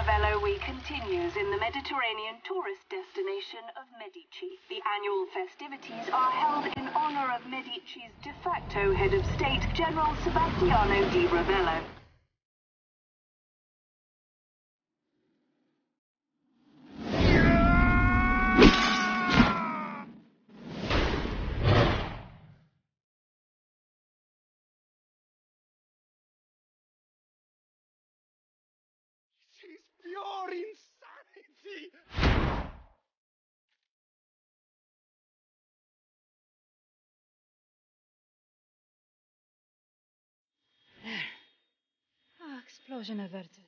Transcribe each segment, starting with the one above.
Ravello Week continues in the Mediterranean tourist destination of Medici. The annual festivities are held in honor of Medici's de facto head of state, General Sebastiano di Ravello. Pure insanity! Ah, explosion averted.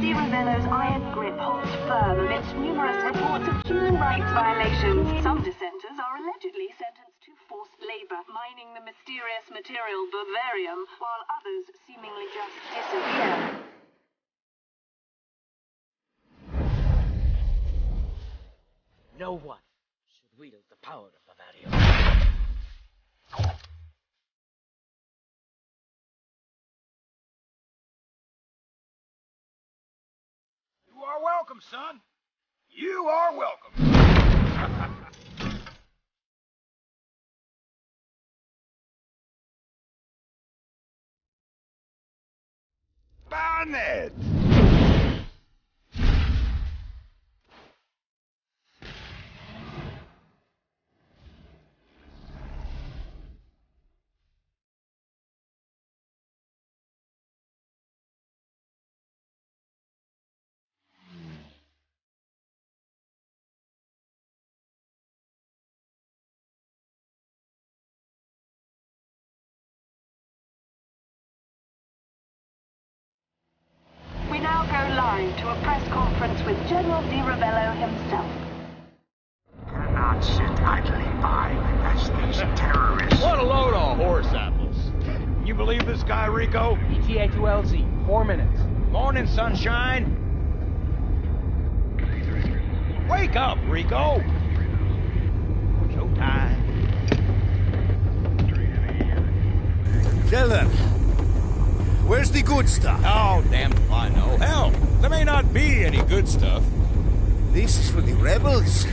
Di Ravello's iron grip holds firm amidst numerous reports of human rights violations. Some dissenters are allegedly sentenced to forced labor, mining the mysterious material bavarium, while others seemingly just disappear. No one should wield the power of Bavarium. You are welcome, son. You are welcome. Barnett! We now go live to a press conference with General Di Ravello himself. cannot sit idly by as these terrorists. What a load of horse apples. You believe this guy, Rico? ETA to LZ, four minutes. Morning, sunshine. Wake up, Rico. Showtime. Sheldon, where's the good stuff? Oh, damn if I know. Hell, there may not be any good stuff. This is for the rebels?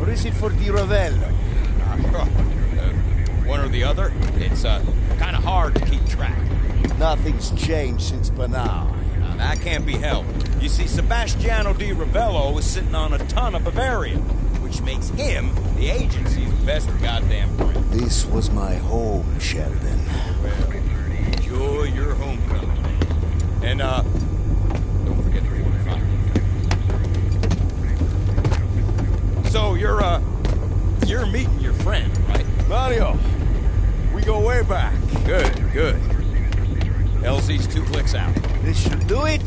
Or is it for Di Ravello? Uh, one or the other. It's uh, kind of hard to keep track. Nothing's changed since Panau. Now, that can't be helped. You see, Sebastiano di Ravello is sitting on a ton of Bavarium, which makes him the agency's best goddamn friend. This was my home, Sheldon. Well, enjoy your homecoming. And, uh, don't forget the 45. So, you're, uh, you're meeting your friend, right? Mario, we go way back. Good, good. LZ's two clicks out. This should do it.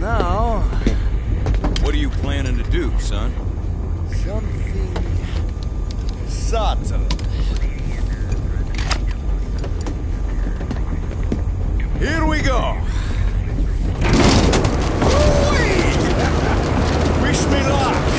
Now, What are you planning to do, son? something subtle. Here we go. Wish me luck.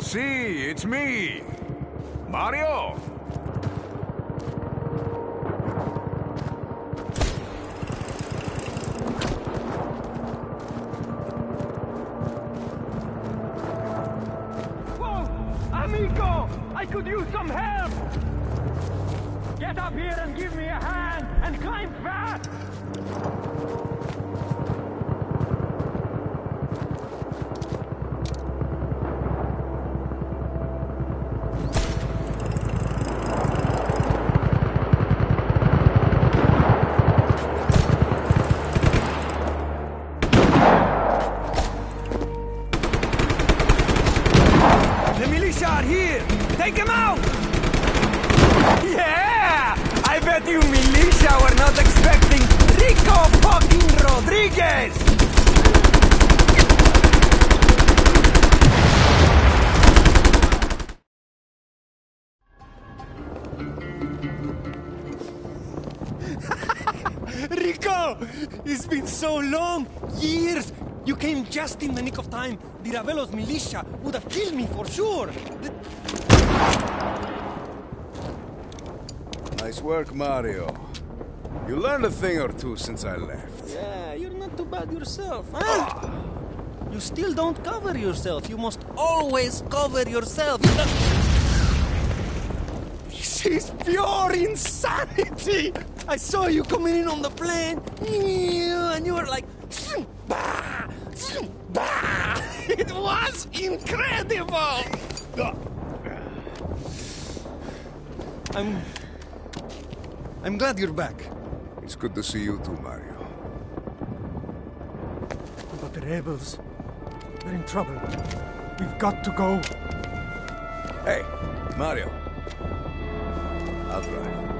See, it's me. Mario. Just in the nick of time. Di Ravello's militia would have killed me for sure. Nice work, Mario. You learned a thing or two since I left. Yeah, you're not too bad yourself, huh? You still don't cover yourself. You must always cover yourself. This is pure insanity! I saw you coming in on the plane, and you were like, bah, bah. It was incredible! I'm. I'm glad you're back. It's good to see you too, Mario. But the rebels, they're in trouble. We've got to go. Hey, Mario. I'll drive.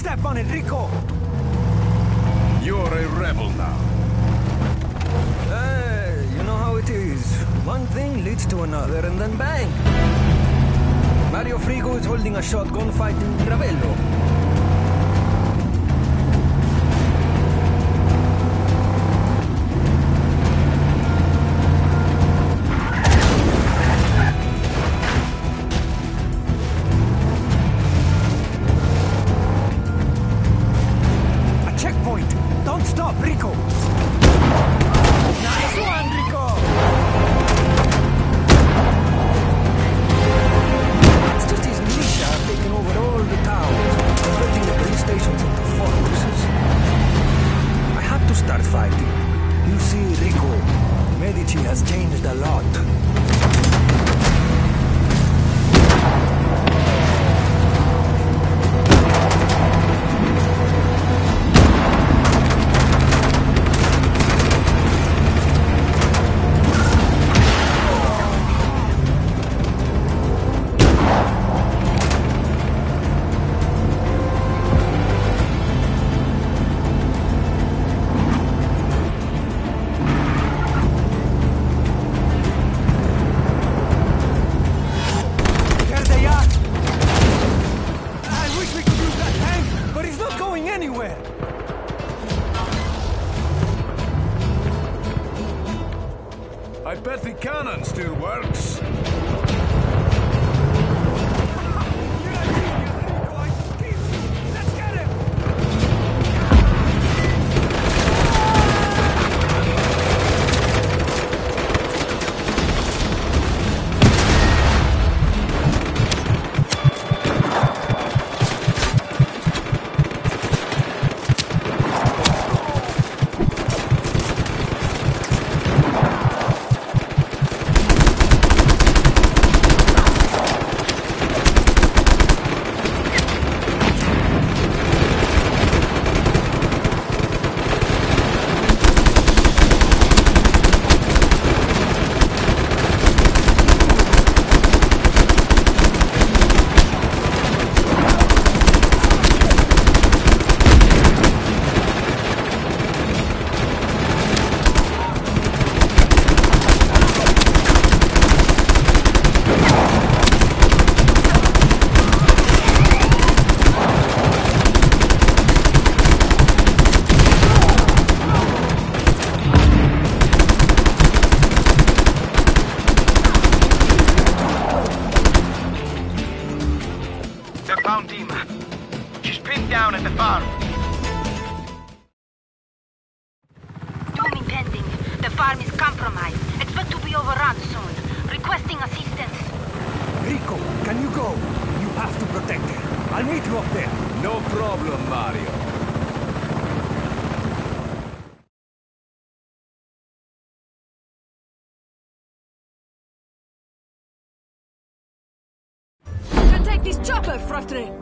Step on it, Rico! You're a rebel now. Hey, you know how it is. One thing leads to another, and then bang! Mario Frigo is holding a shotgun fight in Ravello. You see, Rico, Medici has changed a lot. Chopper, Fratre!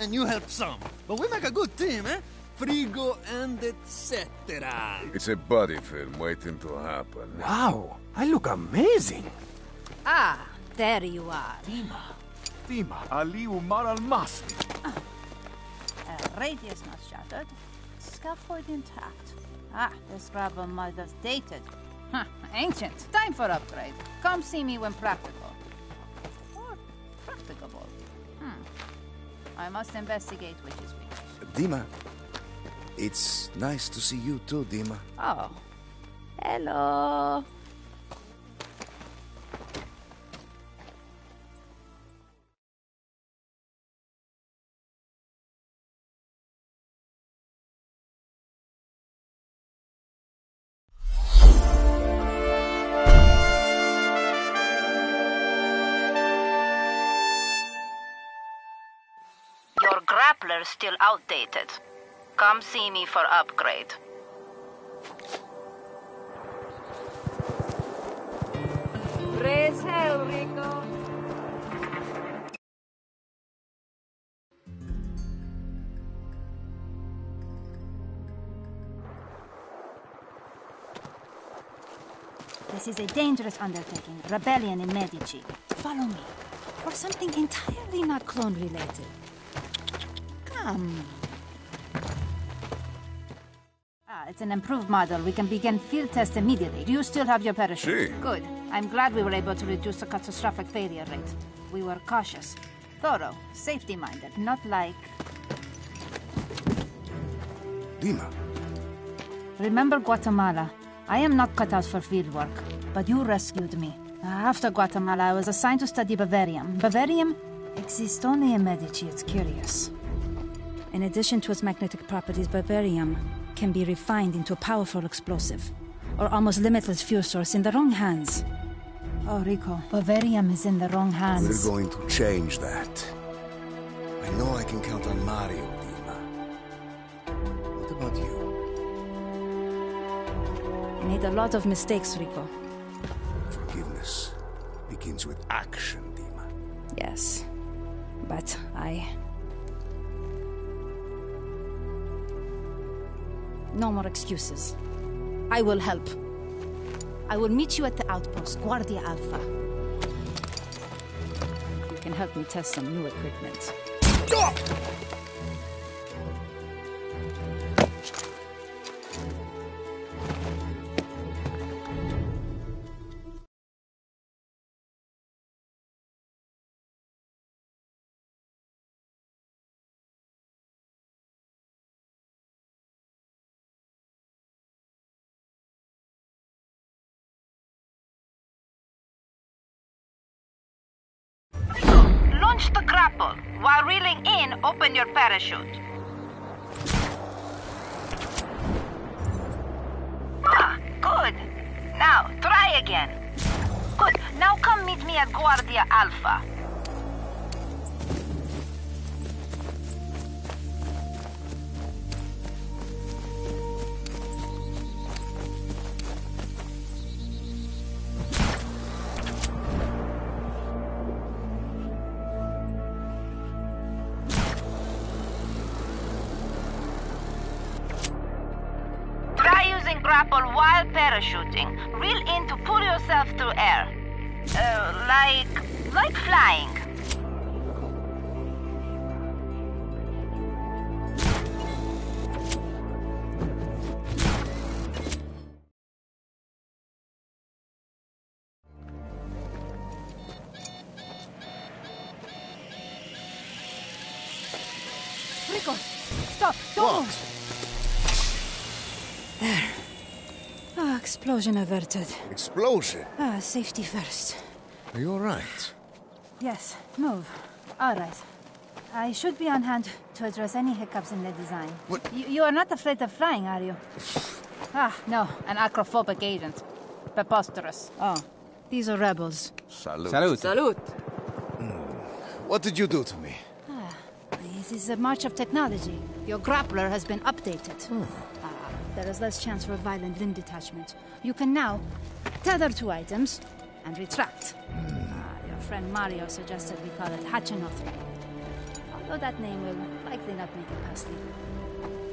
And you helped some. But we make a good team, eh? Frigo and etc. It's a body film waiting to happen. Wow, I look amazing. Ah, there you are. Dimah. Dimah, Ali Umar al-Masri. Uh, radius not shattered. Scaffold intact. Ah, this rubber mother's dated. Huh, ancient. Time for upgrade. Come see me when practical. I must investigate which is which. Dimah, it's nice to see you too, Dimah. Oh. Hello. Grappler's still outdated. Come see me for upgrade. Praise hell, Rico. This is a dangerous undertaking. Rebellion in Medici. Follow me. For something entirely not clone related. Come. Ah, it's an improved model. We can begin field test immediately. Do you still have your parachute? Si. Good. I'm glad we were able to reduce the catastrophic failure rate. We were cautious, thorough, safety minded, not like. Dimah, Remember Guatemala. I am not cut out for field work, but you rescued me. After Guatemala, I was assigned to study Bavarium. Bavarium exists only in Medici. It's curious. In addition to its magnetic properties, Bavarium can be refined into a powerful explosive, or almost limitless fuel source in the wrong hands. Oh, Rico, Bavarium is in the wrong hands. we're going to change that. I know I can count on Mario, Dimah. What about you? I made a lot of mistakes, Rico. Forgiveness begins with action, Dimah. Yes. But I. No more excuses. I will help. I will meet you at the outpost, Guardia Alpha. You can help me test some new equipment. Grapple. While reeling in, open your parachute. Ah, good. Now, try again. Good. Now come meet me at Guardia Alpha. Parachuting. Reel in to pull yourself through air. Uh, like... like flying. Explosion averted. Explosion? Ah, safety first. Are you alright? Yes, move. All right. I should be on hand to address any hiccups in the design. What? You, you are not afraid of flying, are you? ah, no, an acrophobic agent. Preposterous. Oh, these are rebels. Salute. Salute. Salute. What did you do to me? Ah, this is a march of technology. Your grappler has been updated. Ah, there is less chance for a violent limb detachment. You can now tether two items and retract. Ah, your friend Mario suggested we call it Hachinothri. Although that name will likely not make it past legal.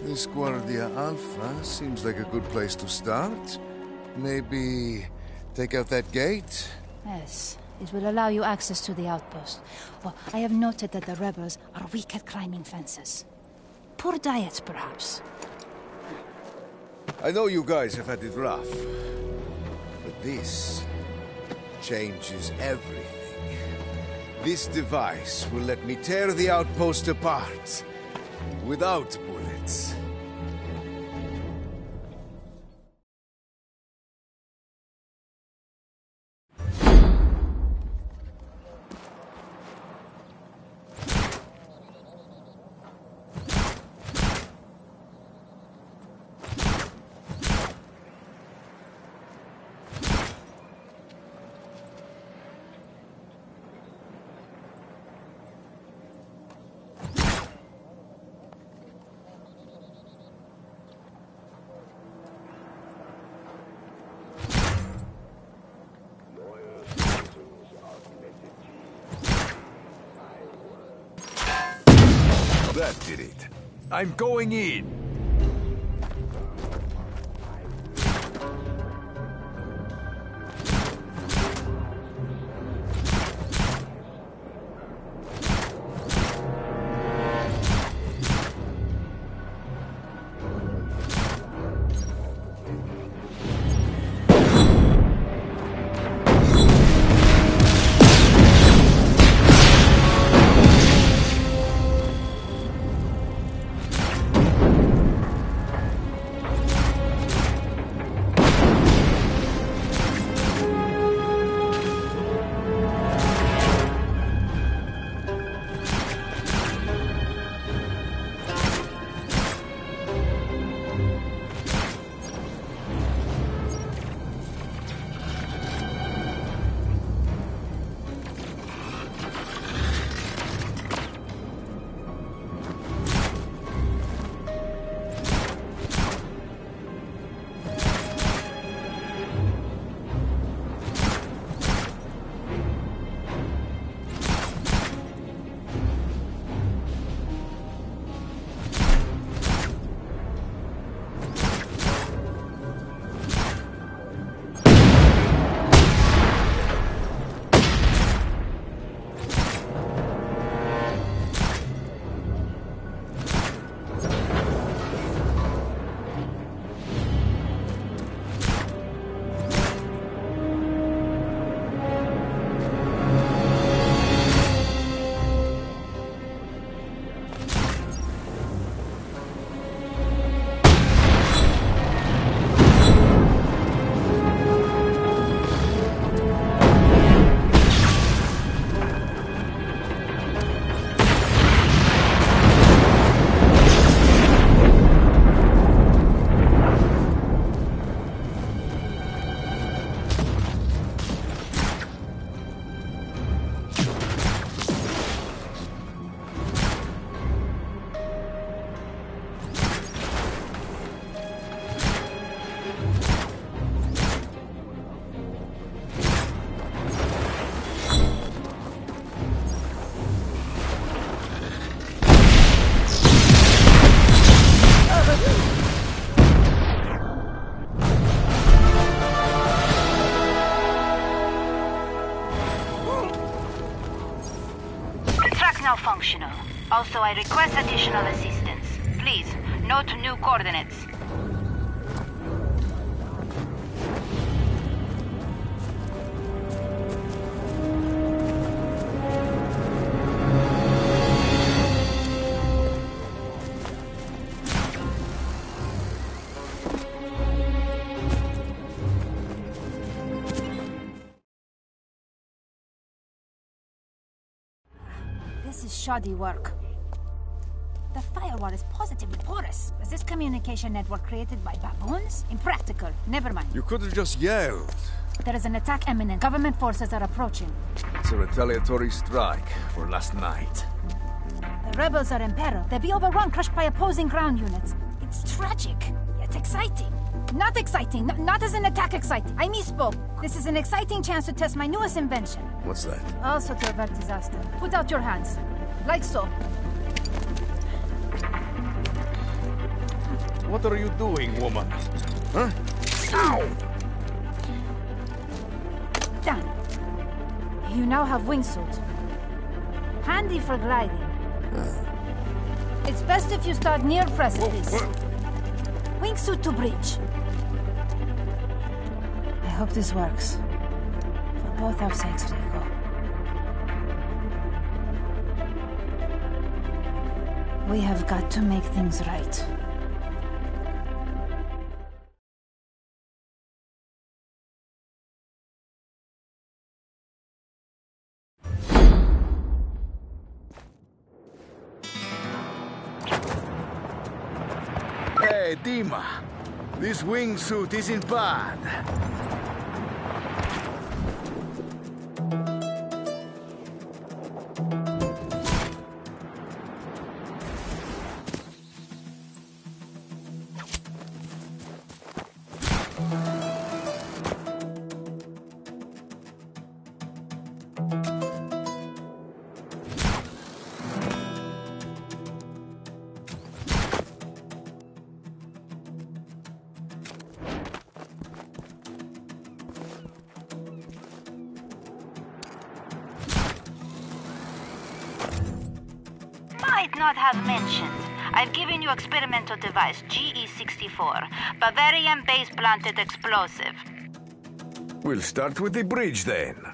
This Guardia Alpha seems like a good place to start. Maybe take out that gate? Yes, it will allow you access to the outpost. Oh, I have noted that the rebels are weak at climbing fences. Poor diet, perhaps. I know you guys have had it rough. But this changes everything. This device will let me tear the outpost apart. Without bullets. I'm going in. I request additional assistance. Please, note new coordinates. This is shoddy work. Communication network created by baboons? Impractical. Never mind. You could have just yelled. There is an attack imminent. Government forces are approaching. It's a retaliatory strike for last night. The rebels are in peril. They'll be overrun, crushed by opposing ground units. It's tragic, yet exciting. Not exciting. N- not as an attack exciting. I misspoke. This is an exciting chance to test my newest invention. What's that? Also to avert disaster. Put out your hands. Like so. What are you doing, woman? Huh? Ow! Done. You now have wingsuit. Handy for gliding. Uh. It's best if you start near precipice. Wingsuit to bridge. I hope this works. For both our sakes, Rico. We have got to make things right. This wingsuit isn't bad. Might not have mentioned. I've given you experimental device GE64, Bavarium base planted explosive. We'll start with the bridge then.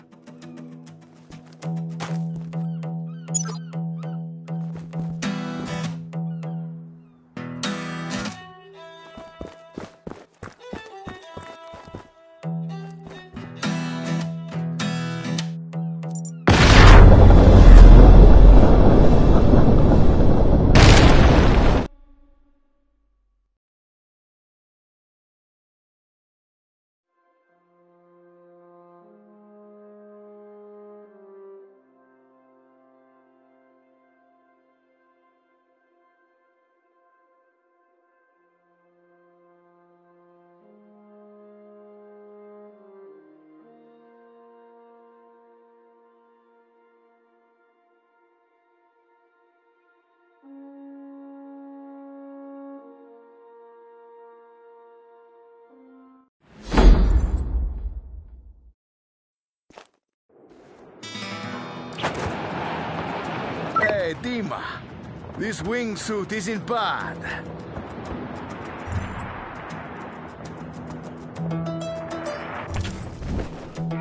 This wingsuit isn't bad.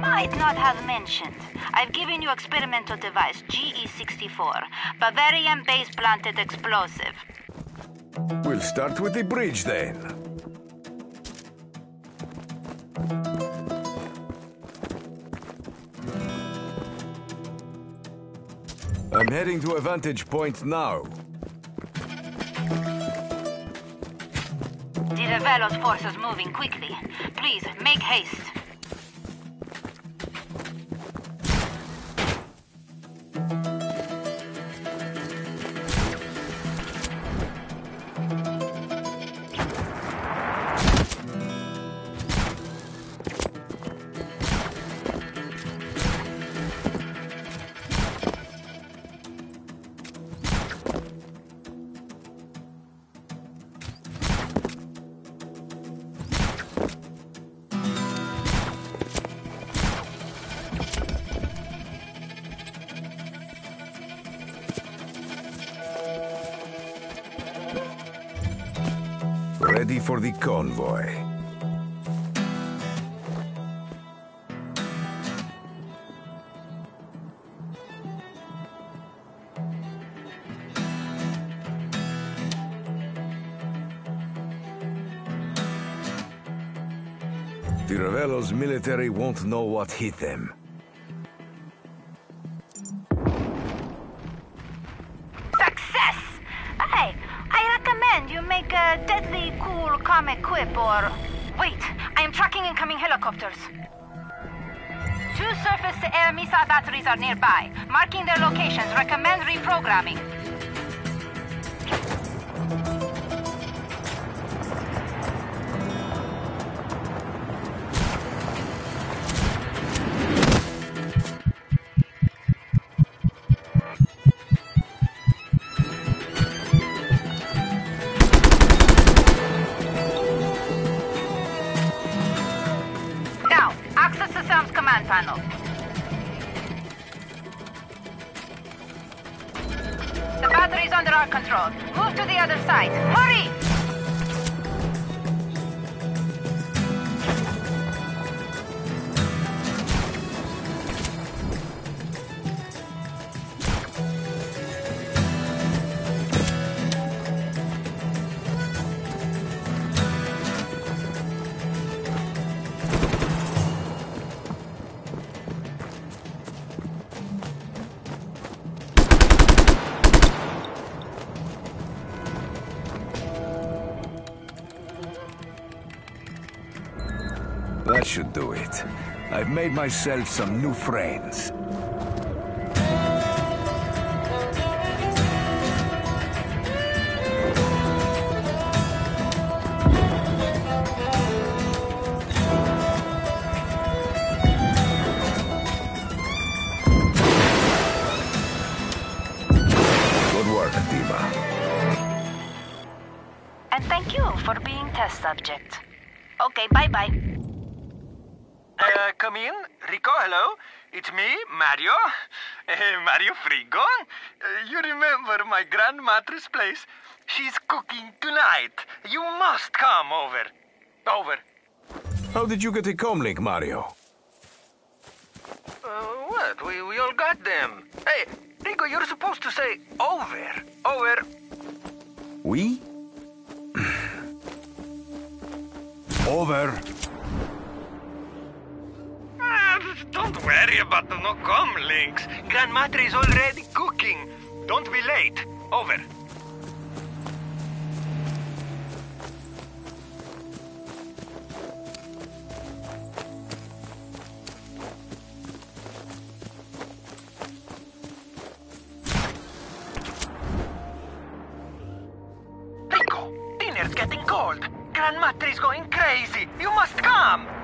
Might not have mentioned. I've given you experimental device GE64, Bavarium base planted explosive. We'll start with the bridge then. I'm heading to a vantage point now. The forces moving quickly. Please, make haste. Military won't know what hit them. Success! Hey, I recommend you make a deadly cool comic quip or... Wait, I am tracking incoming helicopters. Two surface-to-air missile batteries are nearby. Marking their locations. Recommend reprogramming. Under our control. Move to the other side. Hurry! Made myself some new friends. Frigo. Uh, you remember my grandmother's place? She's cooking tonight. You must come over. Over. How did you get a comlink, Mario? Uh, what? We, we all got them. Hey, Rico, you're supposed to say over. Over. We? Over. Ah, don't worry about the no-com links. Grandmother is already cooking. Don't be late. Over. Rico, dinner's getting cold. Grandmother is going crazy. You must come.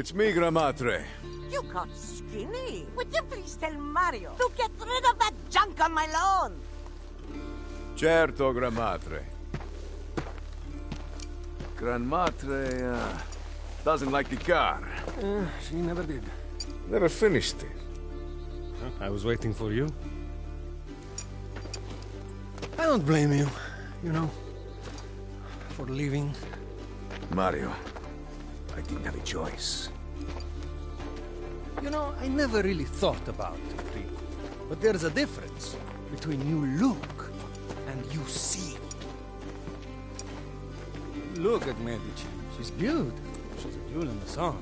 It's me, Gramatre. You got skinny. Would you please tell Mario to get rid of that junk on my lawn? Certo, Gramatre. Grandmatre uh, doesn't like the car. Uh, she never did. Never finished it. I was waiting for you. I don't blame you, you know, for leaving. Mario, I didn't have a choice. You know, I never really thought about it, Rico. But there's a difference between you look and you see. Look at Medici. She's beautiful. She's a jewel in the sun.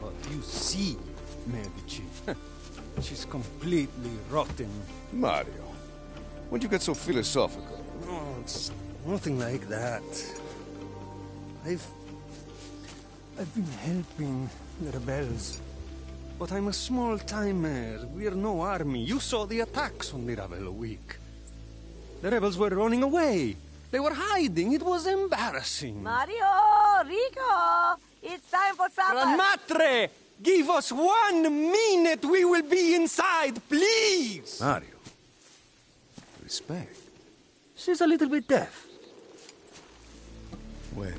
But you see Medici. She's completely rotten. Mario, when'd you get so philosophical? No, it's nothing like that. I've. I've been helping the rebels. But I'm a small timer. We're no army. You saw the attacks on the Ravello week. The rebels were running away. They were hiding. It was embarrassing. Mario! Rico! It's time for supper! Grandmatre! Give us one minute. We will be inside, please. Mario. Respect. She's a little bit deaf. Well,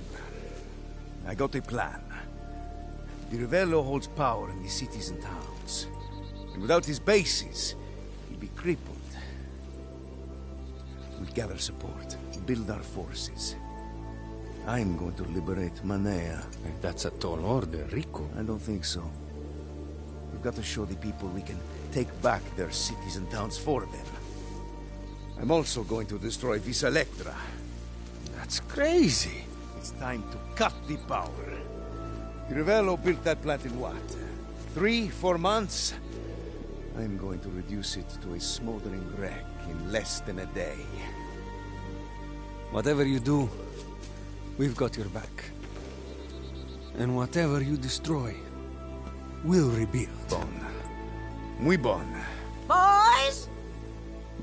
I got a plan. Di Ravello holds power in the cities and towns. And without his bases, he'll be crippled. We'll gather support, build our forces. I'm going to liberate Manaea. That's a tall order, Rico. I don't think so. We've got to show the people we can take back their cities and towns for them. I'm also going to destroy Vis Electrica. That's crazy. It's time to cut the power. Ravello built that plant in what? Three, four months? I'm going to reduce it to a smoldering wreck in less than a day. Whatever you do, we've got your back. And whatever you destroy, we'll rebuild. Bon. Muy bon. Boys!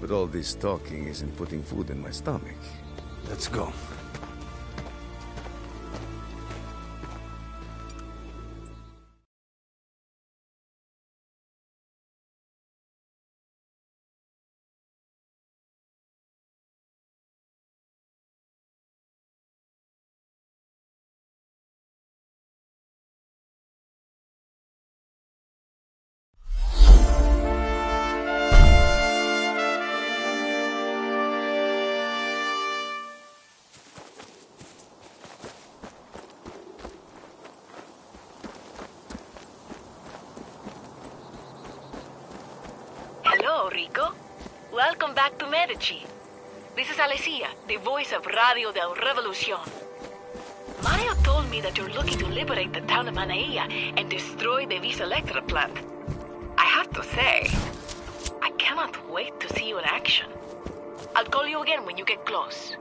But all this talking isn't putting food in my stomach. Let's go. Medici. This is Alessia, the voice of Radio del Revolucion. Mario told me that you're looking to liberate the town of Manaea and destroy the Vis Electrica plant. I have to say, I cannot wait to see you in action. I'll call you again when you get close.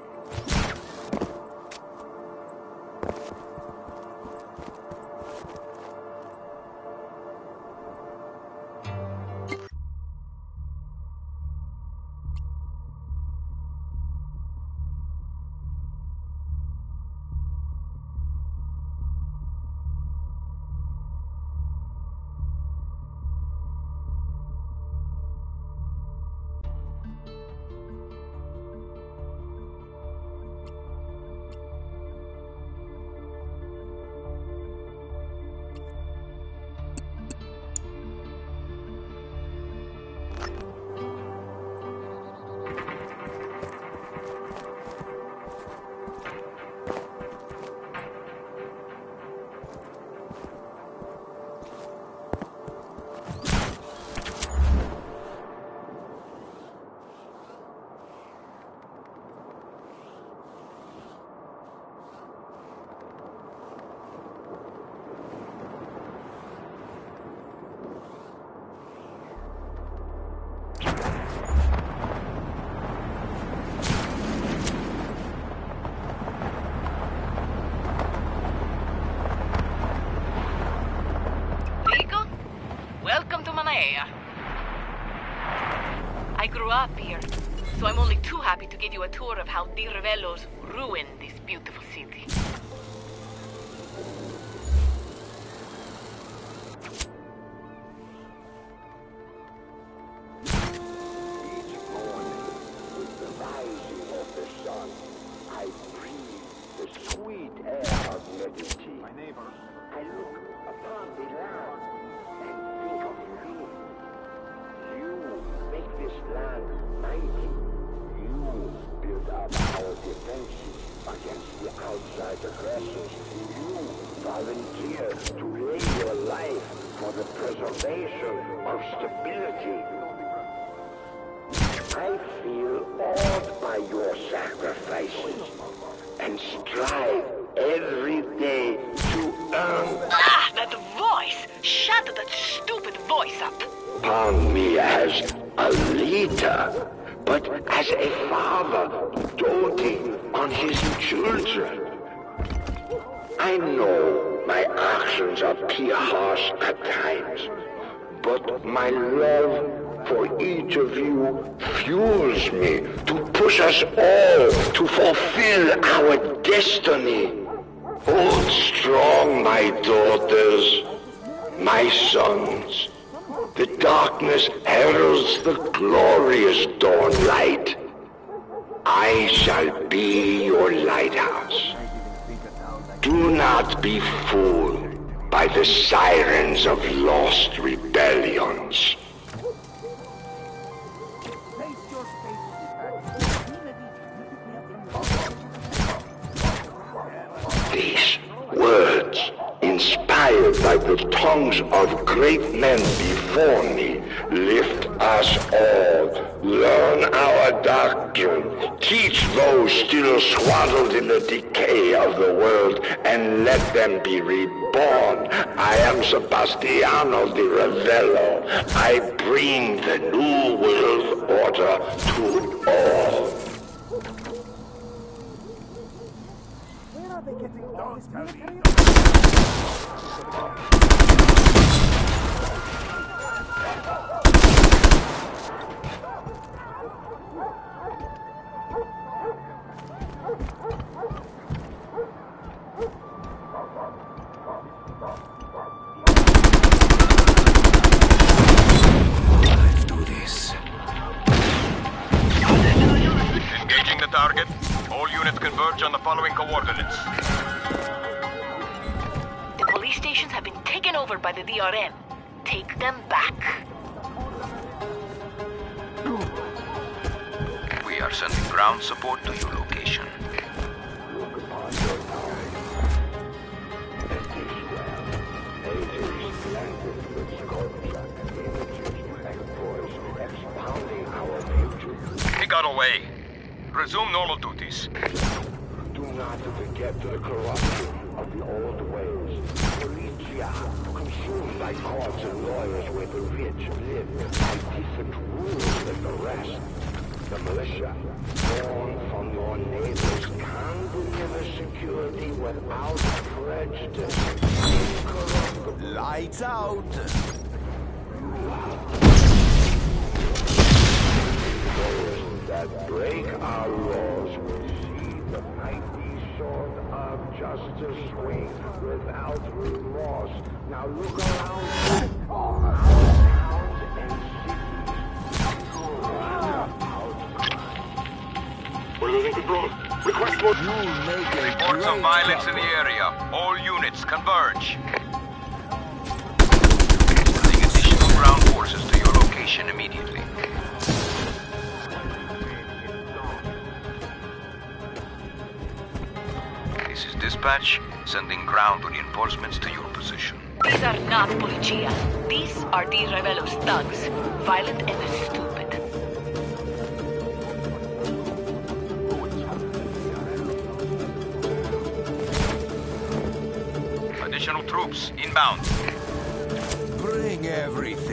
grew up here, so I'm only too happy to give you a tour of how Di Ravello's ruined this beautiful city. Giustiniano di Ravello, I bring the New World Order to all. Where are they getting all this military? Them back. We are sending ground support to your location. He got away. Resume normal duties. Do not forget the corruption by courts and lawyers where the rich live by different rules than the rest. The militia, born from your neighbors, can deliver security without a prejudice. Lights out. Without remorse. Now look around all our towns and cities. We're losing control. Request more. Reports of violence in the area. All units converge. Sending additional ground forces to your location immediately. This is dispatch, sending ground reinforcements to your position. These are not Policia. These are the Ravello's thugs. Violent and stupid. Additional troops inbound. Bring everything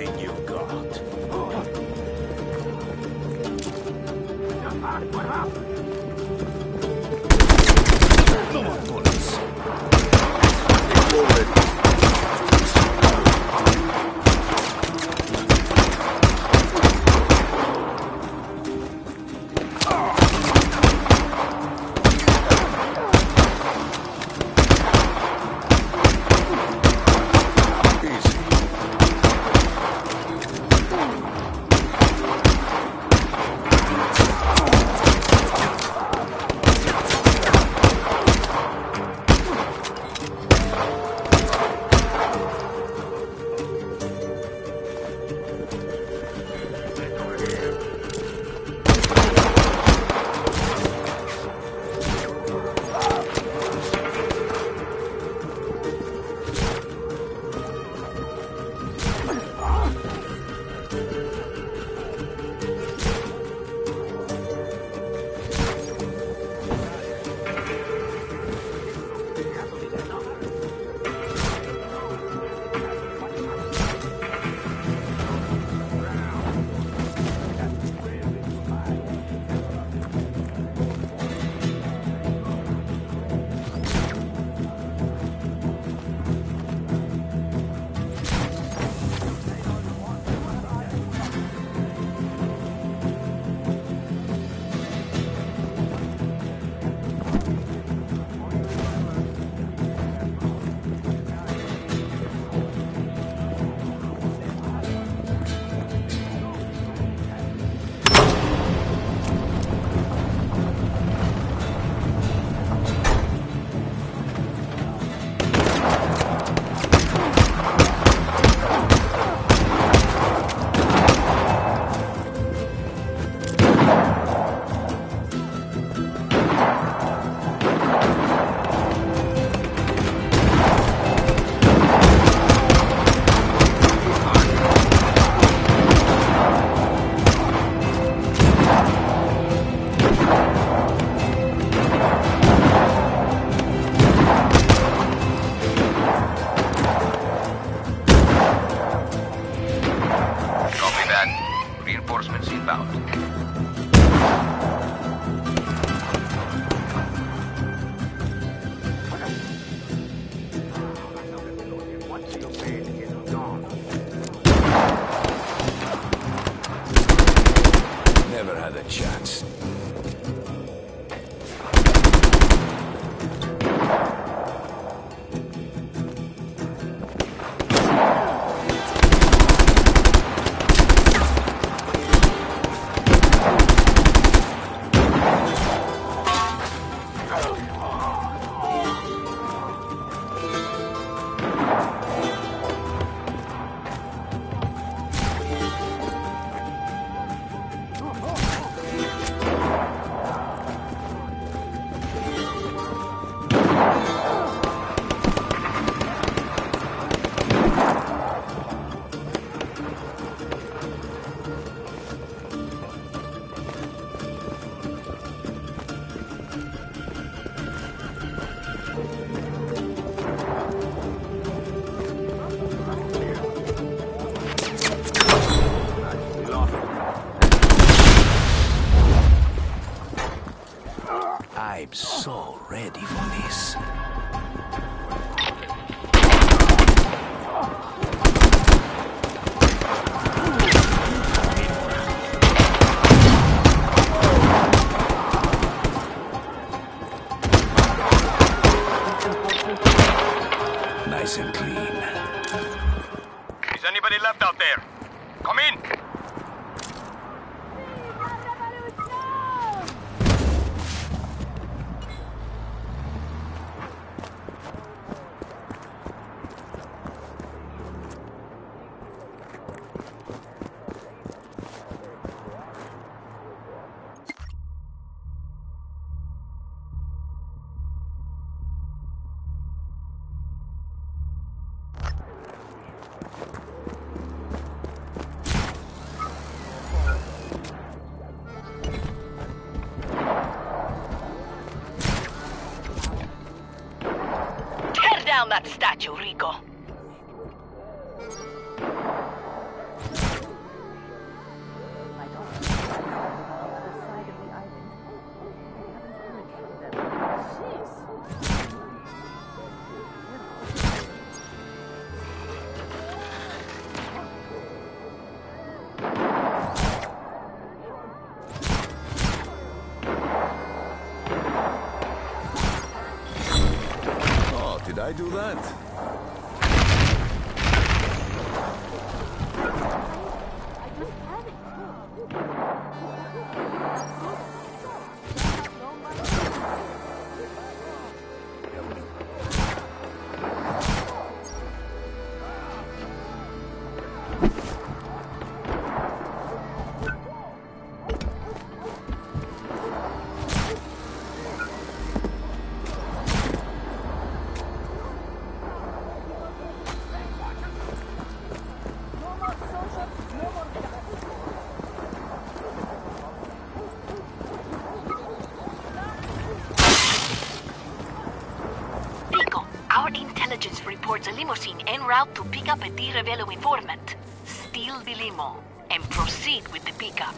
route to pick up a Di Ravello informant, steal the limo, and proceed with the pickup,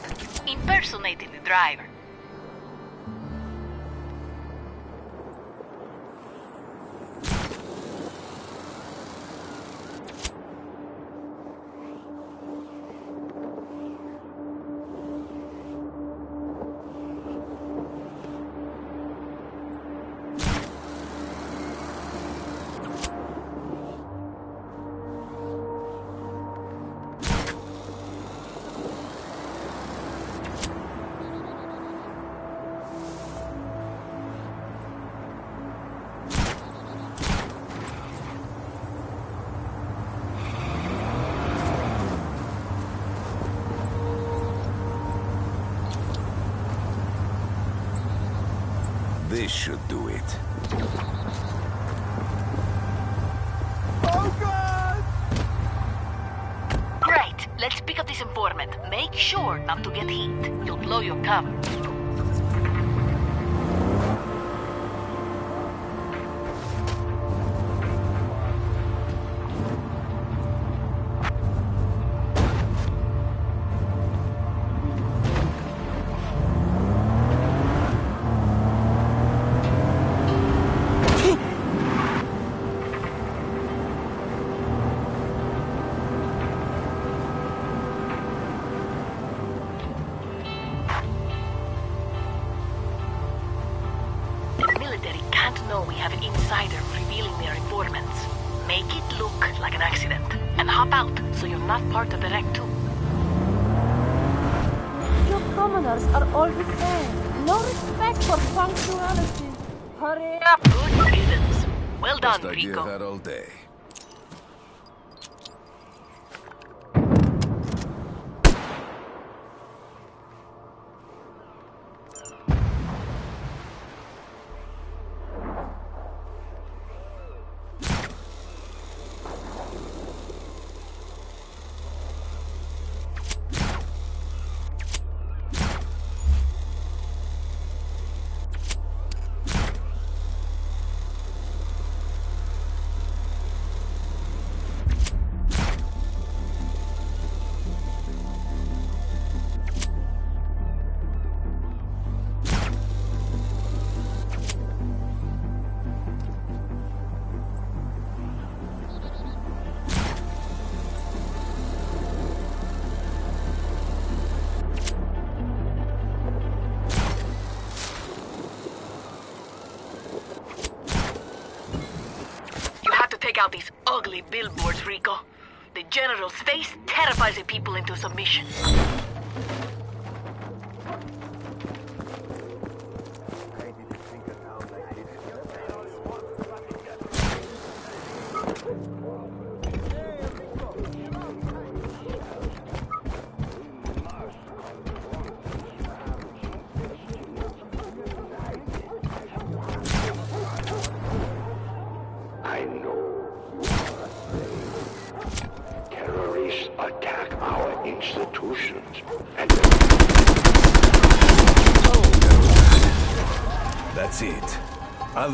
impersonating the driver. This should do it. Focus! Great. Let's pick up this informant. Make sure not to get hit. You'll blow your cover. Ugly billboards, Rico. The General's face terrifies the people into submission.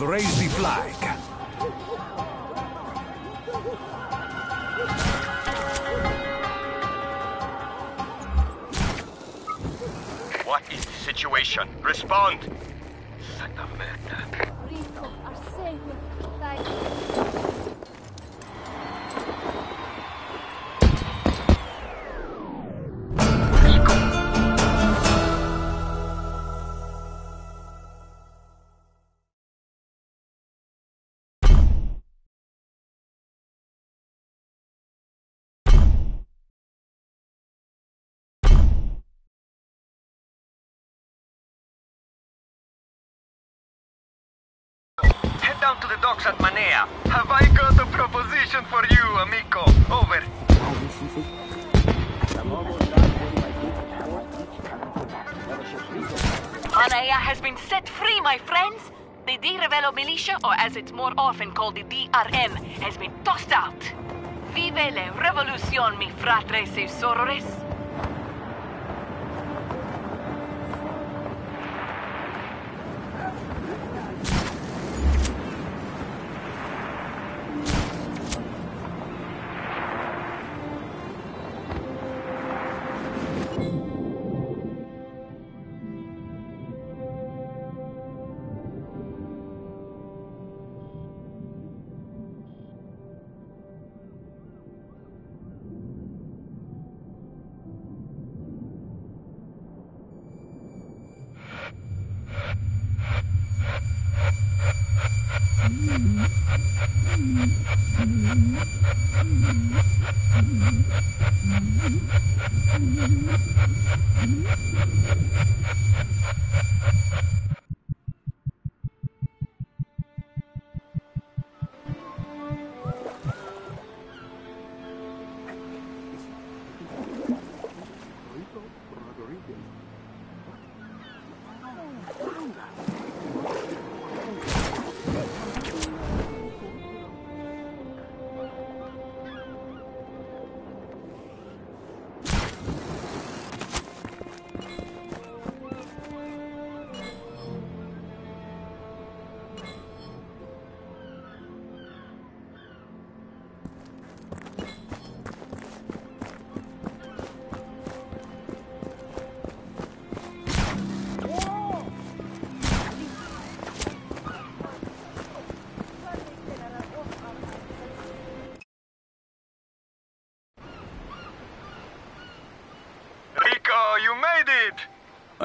Raise down to the docks at Manaea. Have I got a proposition for you, amico? Over. Anaya has been set free, my friends. The Di Ravello militia, or as it's more often called the DRM, has been tossed out. Vive la revolution, mi fratres e sorores.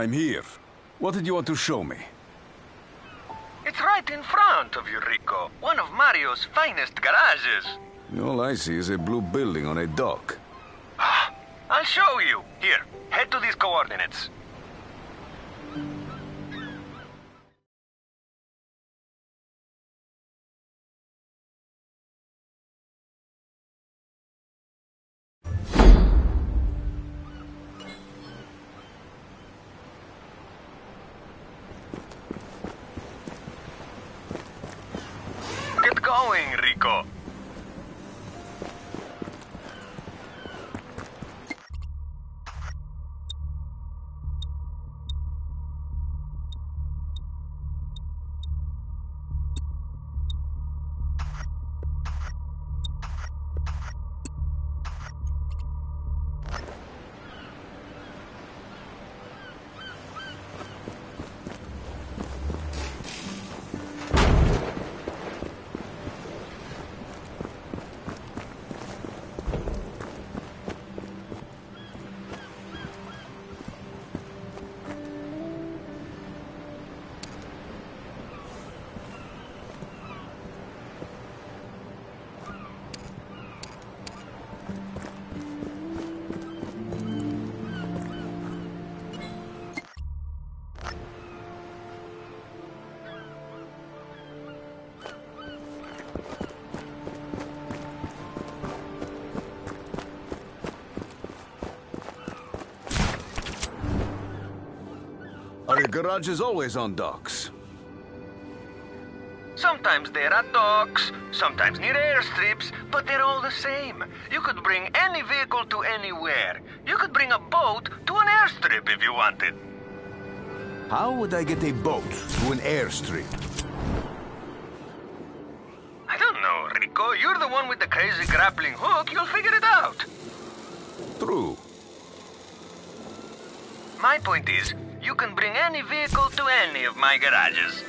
I'm here. What did you want to show me? It's right in front of you, Rico. One of Mario's finest garages. All I see is a blue building on a dock. Ah, I'll show you. Here, head to these coordinates. Garage is always on docks. Sometimes they're at docks, sometimes near airstrips, but they're all the same. You could bring any vehicle to anywhere. You could bring a boat to an airstrip if you wanted. How would I get a boat to an airstrip? I don't know, Rico. You're the one with the crazy grappling hook. You'll figure it out. True. My point is, you can bring any vehicle to any of my garages.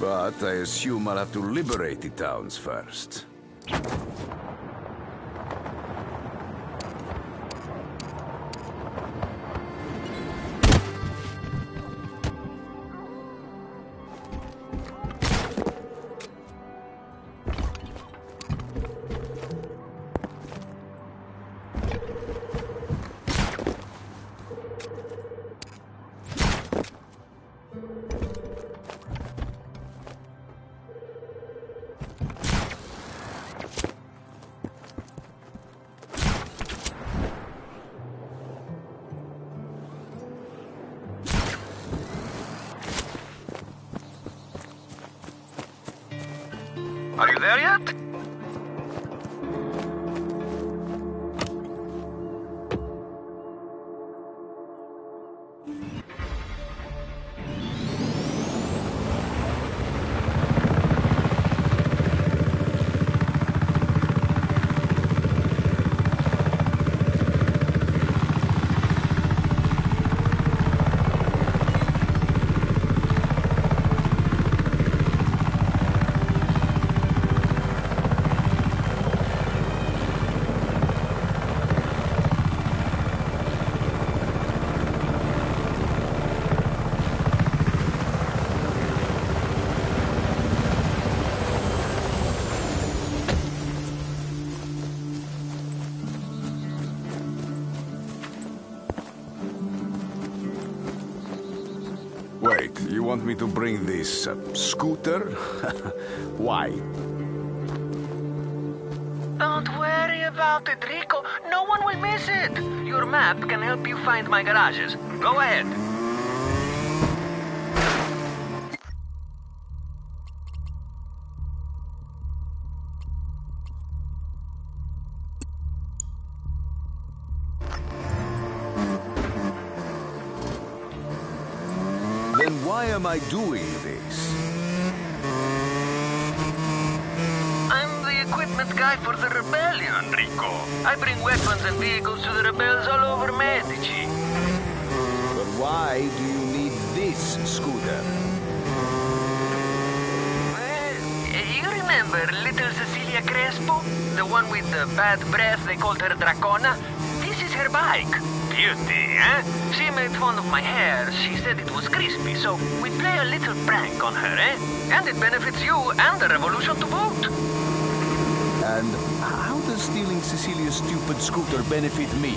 But I assume I'll have to liberate the towns first. This uh, scooter? Why? Don't worry about it, Rico. No one will miss it. Your map can help you find my garages. Go ahead. Little Cecilia Crespo? The one with the bad breath, they called her Dracona? This is her bike. Beauty, eh? She made fun of my hair. She said it was crispy, so we play a little prank on her, eh? And it benefits you and the revolution to boot. And how does stealing Cecilia's stupid scooter benefit me?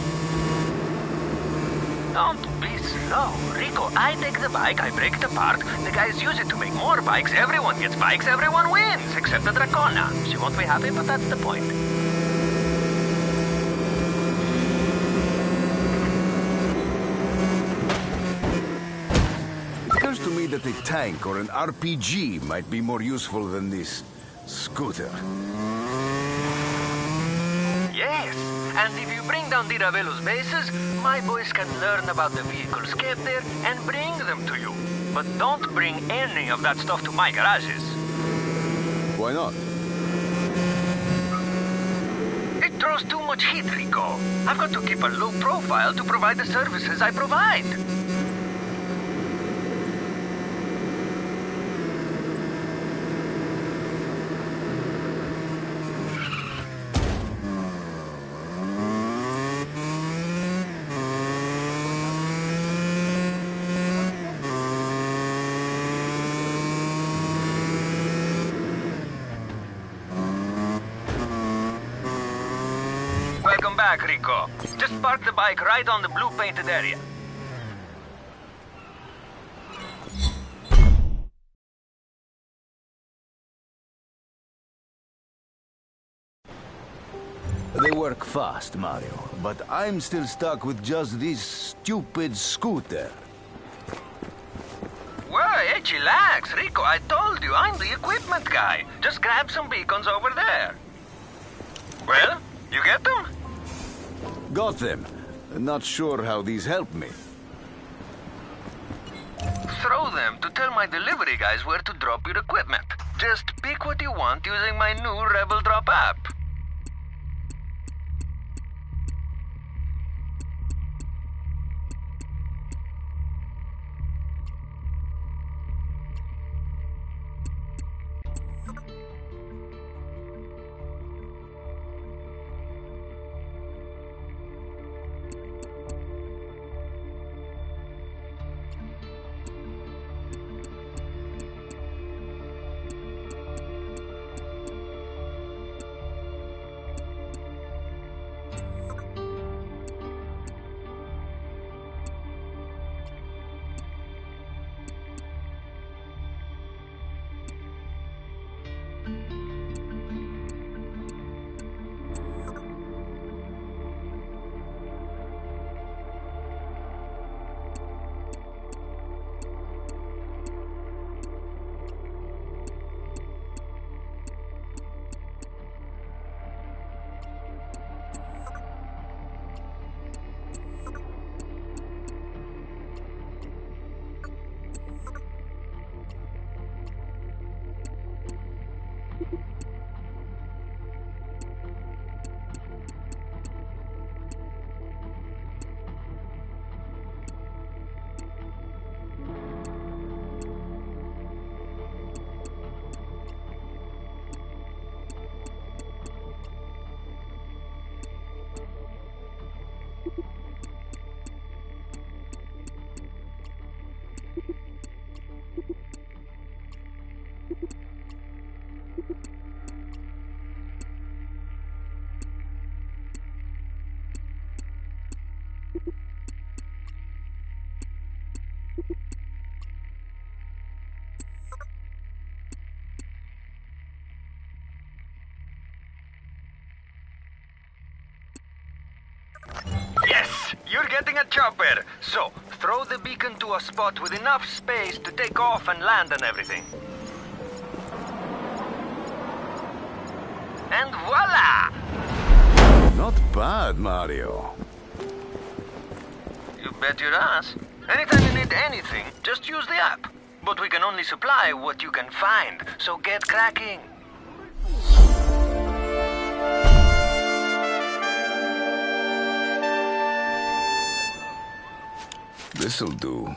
Don't be slow. Rico, I take the bike, I break it apart. The guys use it to make more bikes. Everyone gets bikes, everyone wins, except the Dracona. She won't be happy, but that's the point. It occurs to me that a tank or an RPG might be more useful than this scooter. Yes, and if you bring down the Ravello's bases, my boys can learn about the vehicles kept there and bring them to you. But don't bring any of that stuff to my garages. Why not? It throws too much heat, Rico. I've got to keep a low profile to provide the services I provide. Welcome back, Rico. Just park the bike right on the blue painted area. They work fast, Mario, but I'm still stuck with just this stupid scooter. hey, chillax. Rico, I told you, I'm the equipment guy. Just grab some beacons over there. Well, you get them? Got them. Not sure how these help me. Throw them to tell my delivery guys where to drop your equipment. Just pick what you want using my new Rebel Drop app. You're getting a chopper. So, throw the beacon to a spot with enough space to take off and land and everything. And voila! Not bad, Mario. You bet your ass. Anytime you need anything, just use the app. But we can only supply what you can find, so get cracking. This'll do.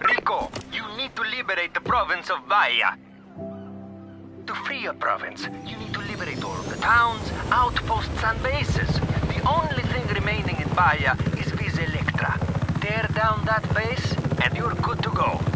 Rico, you need to liberate the province of Baia. To free a province, you need to liberate all the towns, outposts, and bases. The only thing remaining in Baia is Vis Electrica. Tear down that base, and you're good to go.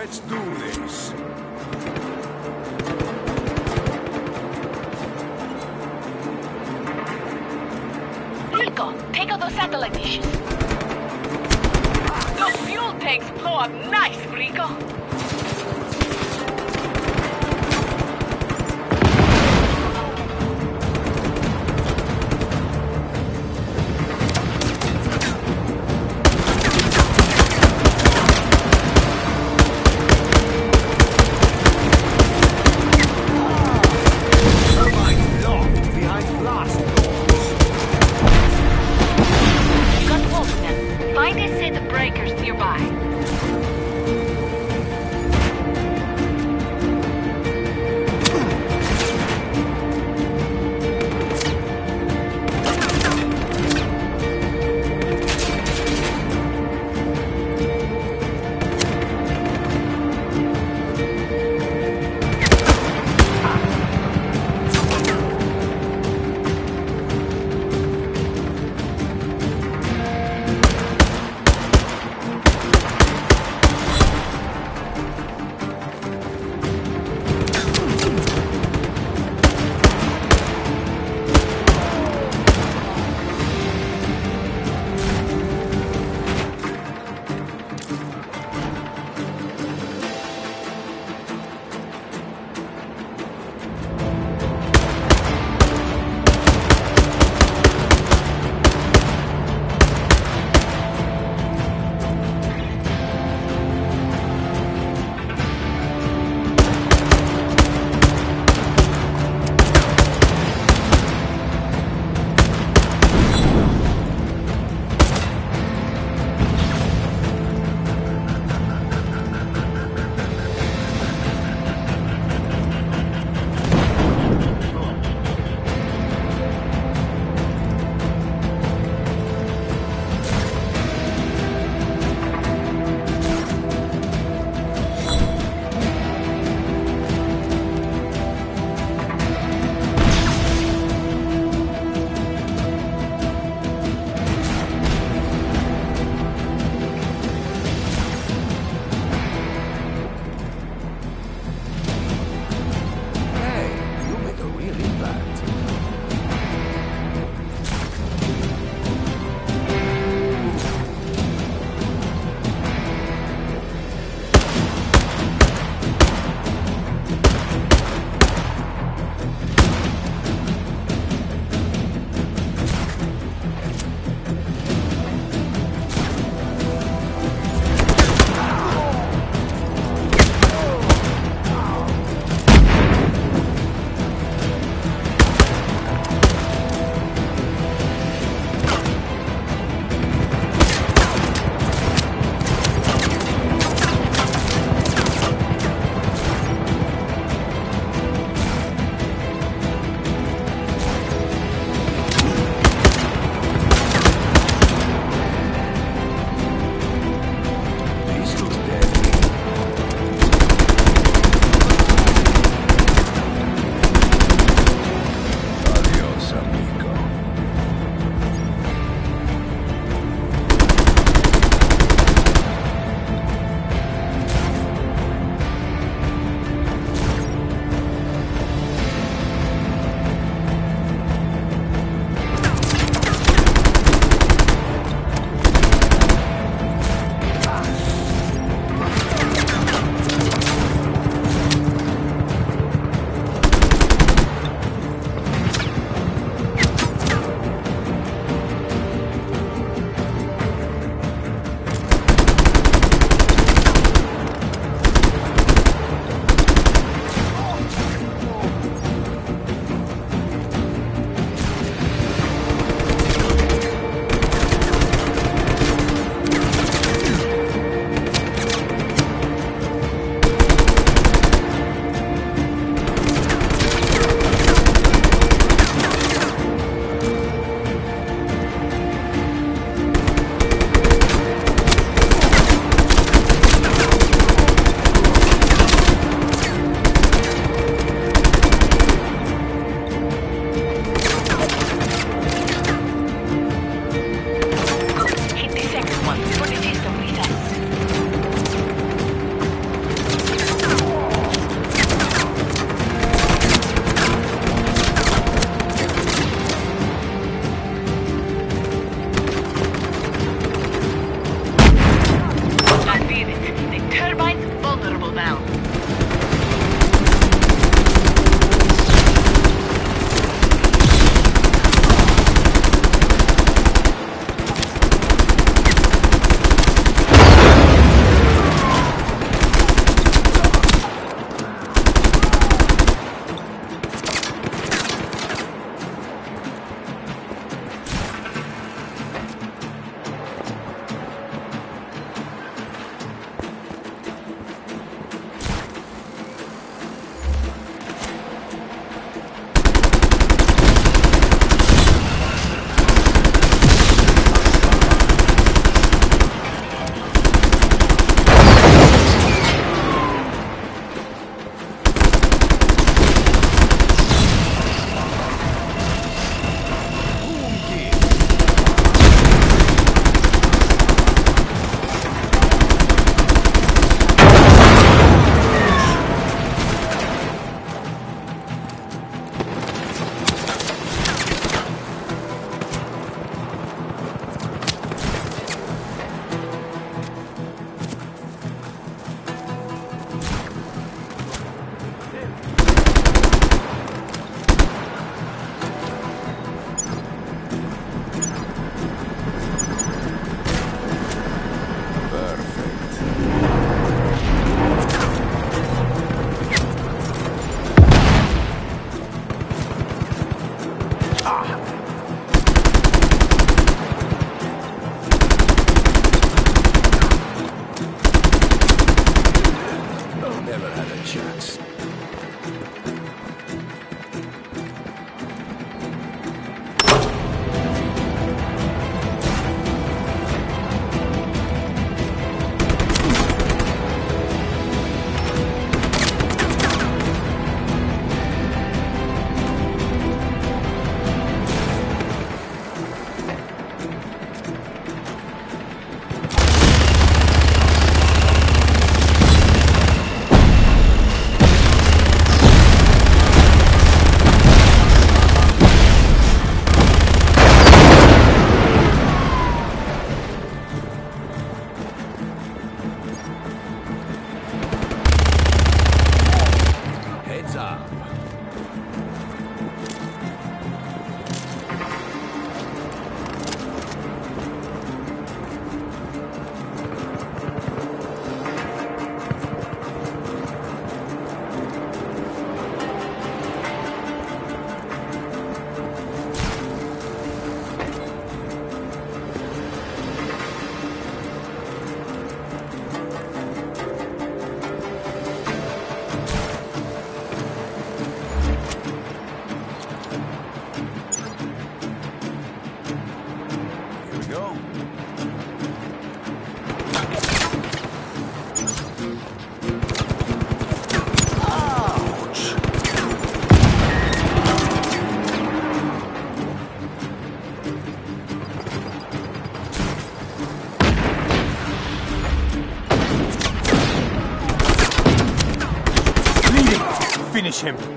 Let's do this. Rico, take out those satellite dishes. Those fuel tanks blow up nice, Rico. Finish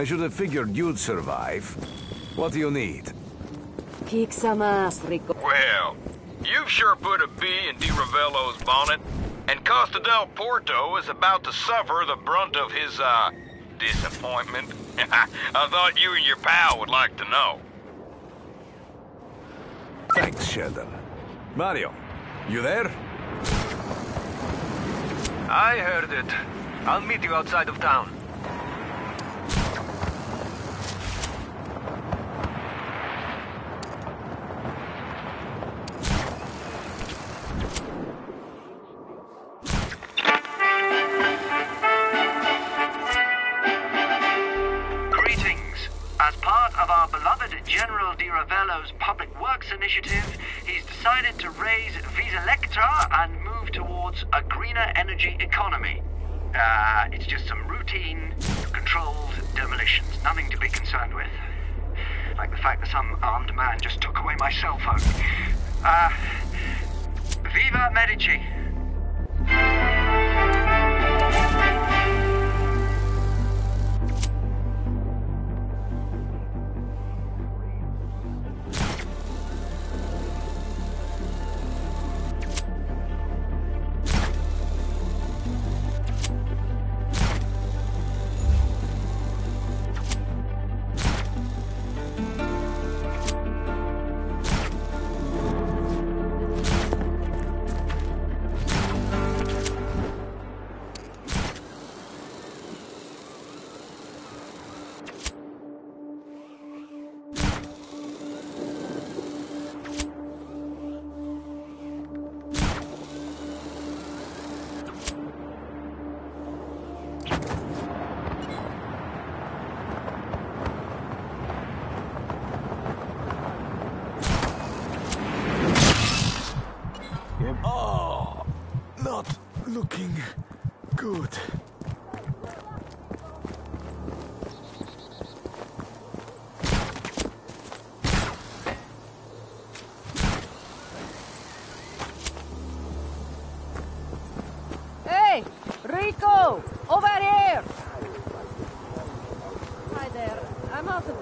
I should have figured you'd survive. What do you need? Kick some ass, Rico. Well, you've sure put a bee in Di Ravello's bonnet, and Costa del Porto is about to suffer the brunt of his, uh, disappointment. I thought you and your pal would like to know. Thanks, Sheldon. Mario, you there? I heard it. I'll meet you outside of town.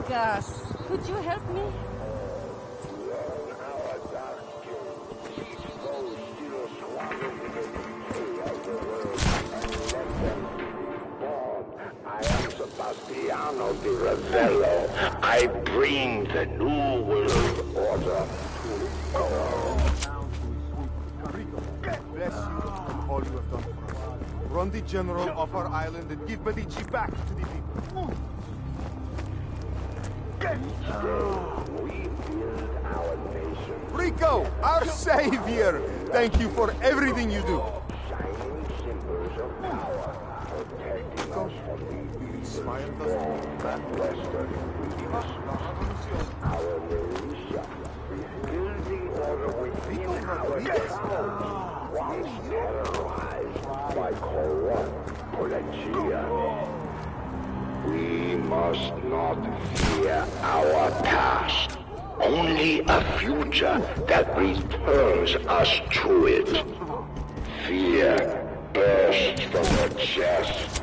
I'm out of gas. Could you help me? I am Sebastiano di Ravello. I bring the new world order to Bless you and all you have done for us. Run the general off our island and give Medici back to the Thank you for everything you do. We must not fear our past, only a future that returns us to it. Fear bursts from the chest.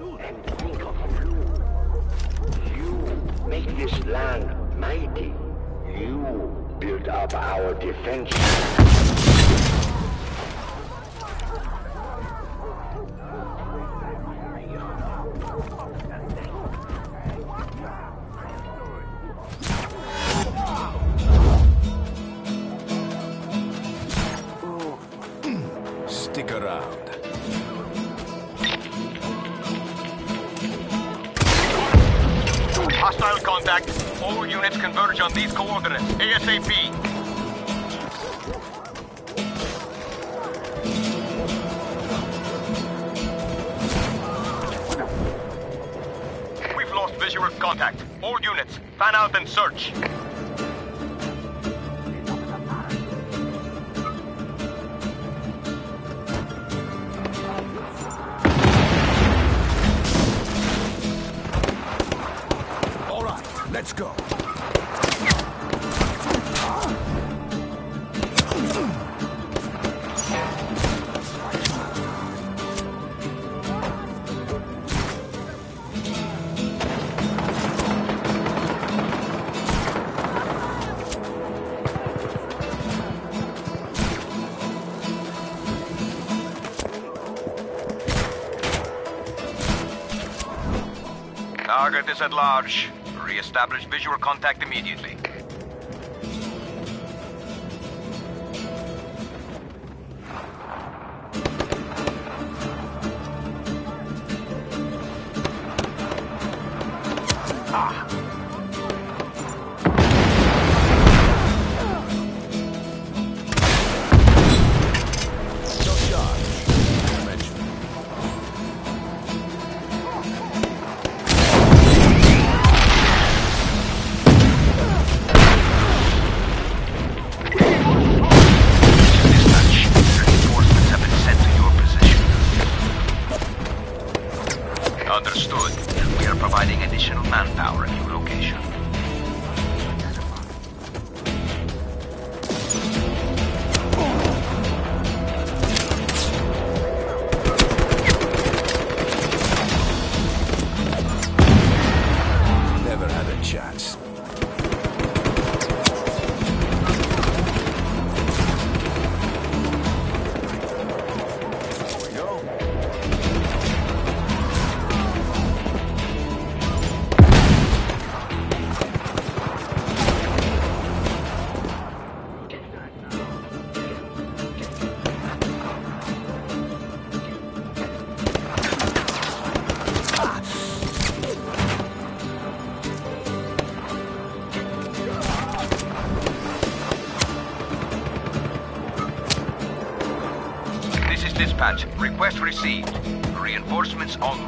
You make this land mighty. You build up our defenses. Is at large. Re-establish visual contact received. Reinforcements on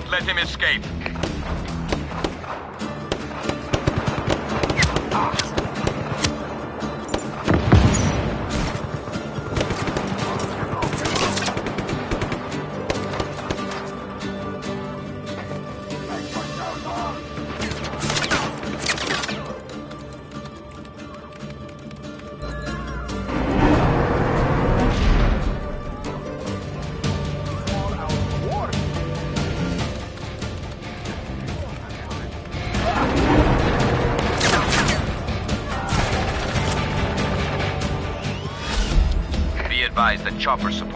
not let him escape. Chopper support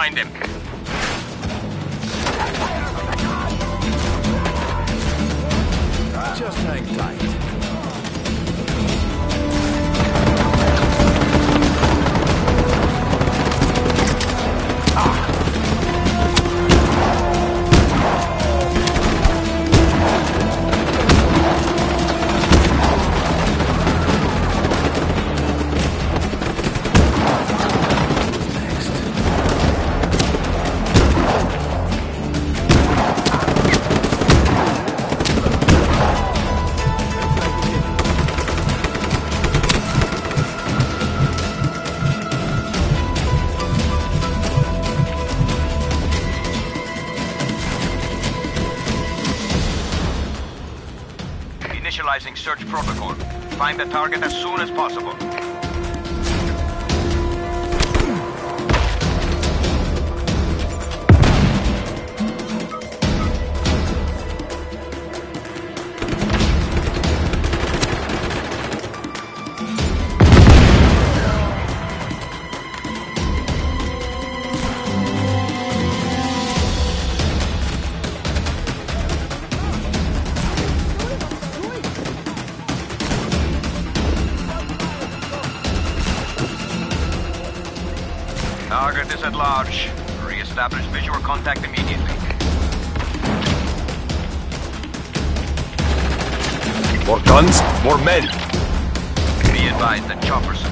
find him. the target as soon as possible. For men. Be advised that choppers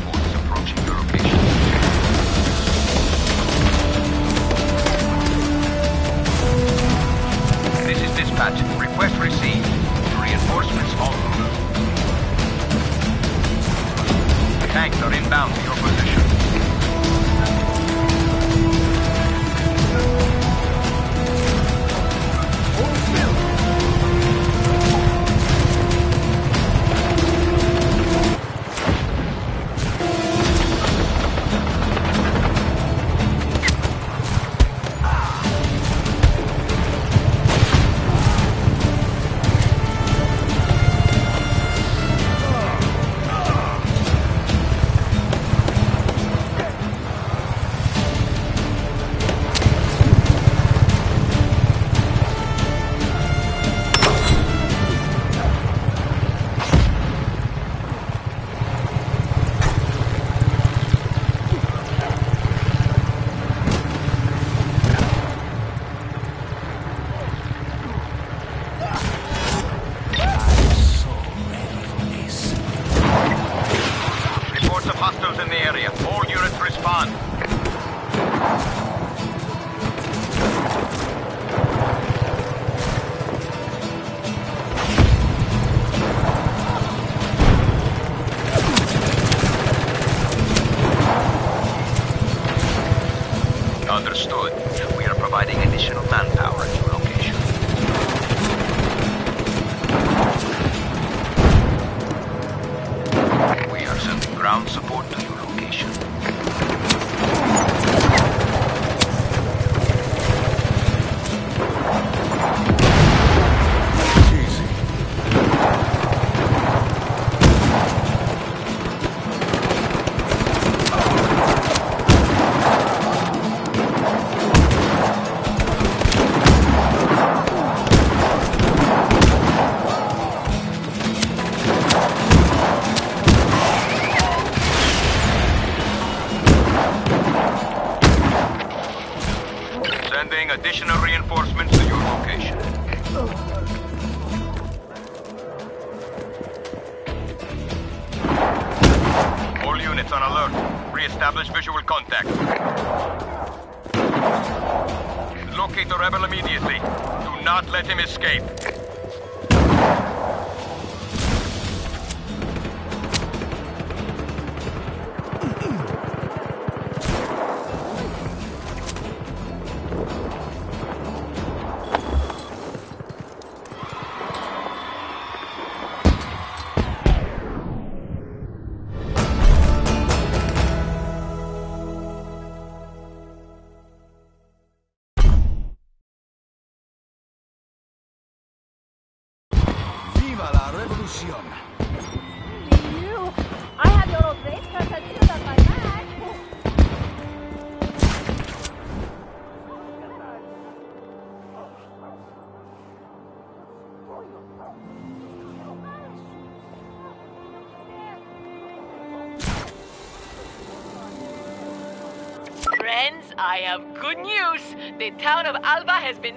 town of Alba has been